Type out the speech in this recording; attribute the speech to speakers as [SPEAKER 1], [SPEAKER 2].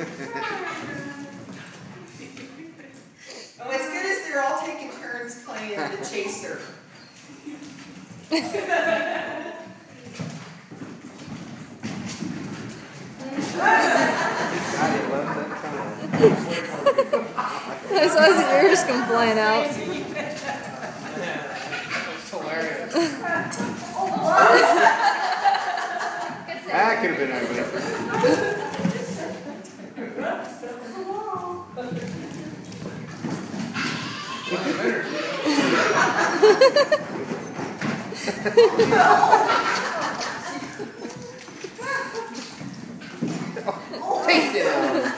[SPEAKER 1] Oh, it's good as they're all taking turns playing the chaser.
[SPEAKER 2] I love that
[SPEAKER 3] saw his ears come flying out.
[SPEAKER 4] It's hilarious.
[SPEAKER 2] That could have been ugly.
[SPEAKER 4] Taste it.